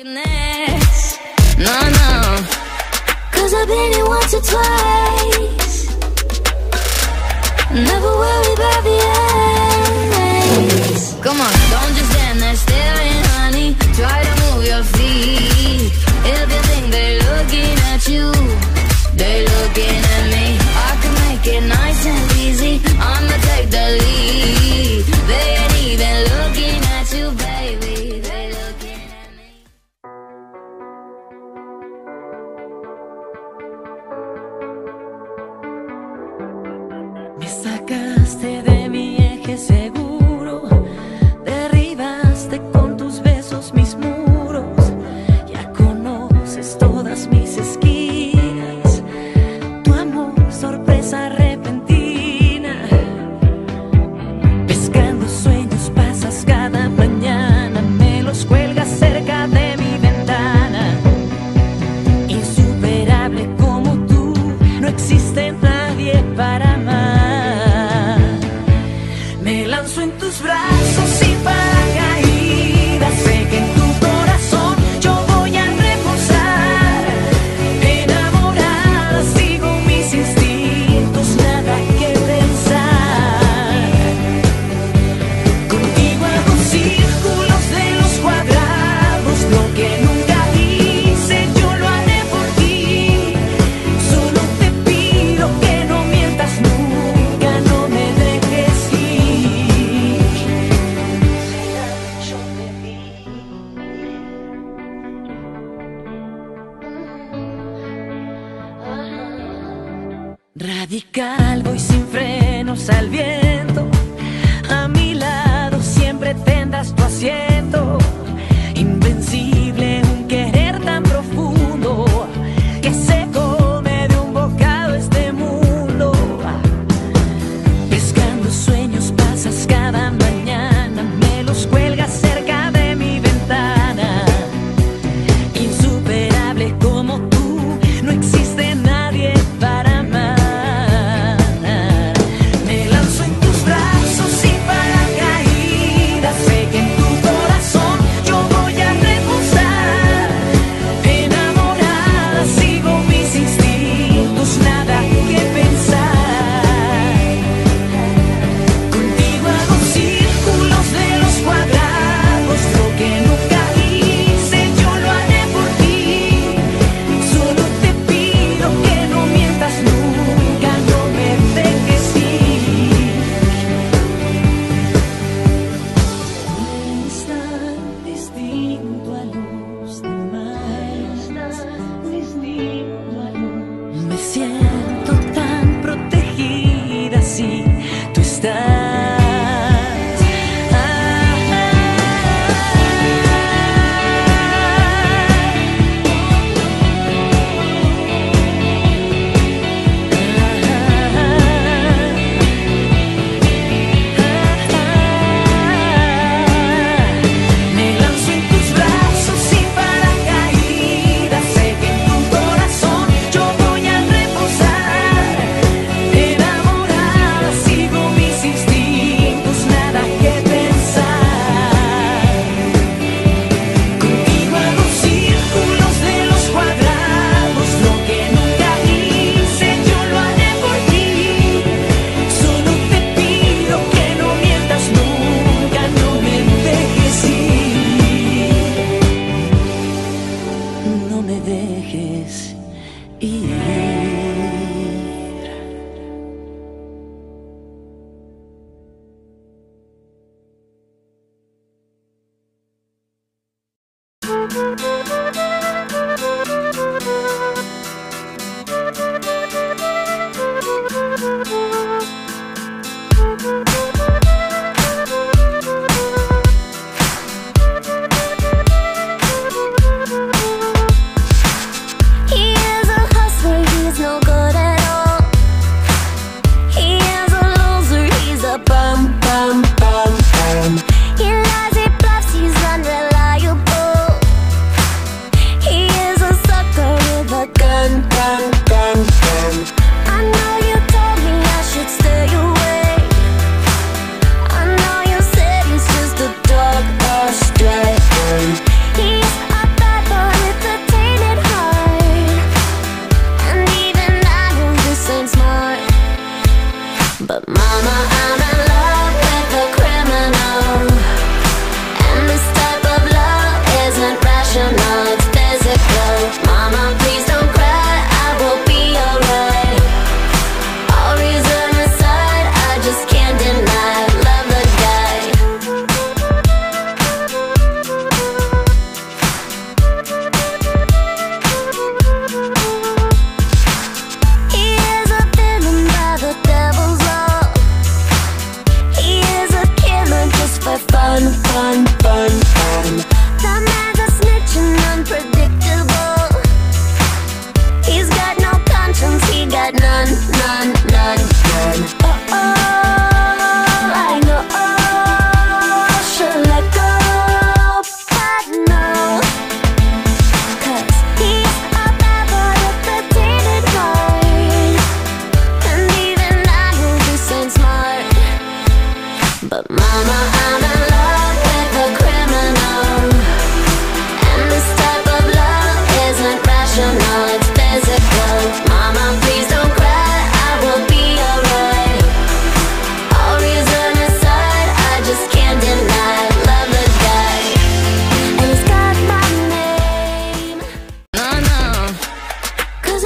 No, no. Cause I've been here once or twice. Never worry about the. Come on, don't descanso en tus brazos y para el bien.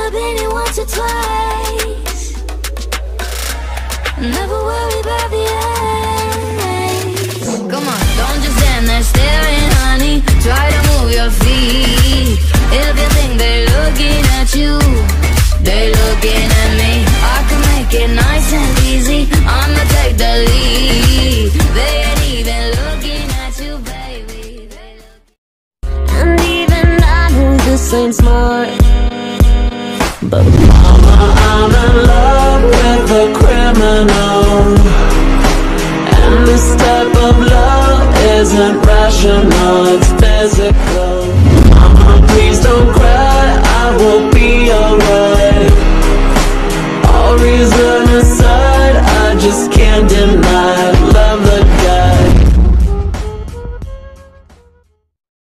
I've been here once or twice. Never worry about the eyes. Come on, don't just stand there staring, honey. Try to move your feet. If you think they're looking at you, they're looking at me. I can make it nice and easy. I'ma take the lead. They ain't even looking at you, baby. And even I know this ain't smart. But mama, I'm in love with a criminal. And this type of love isn't rational, it's physical. Mama,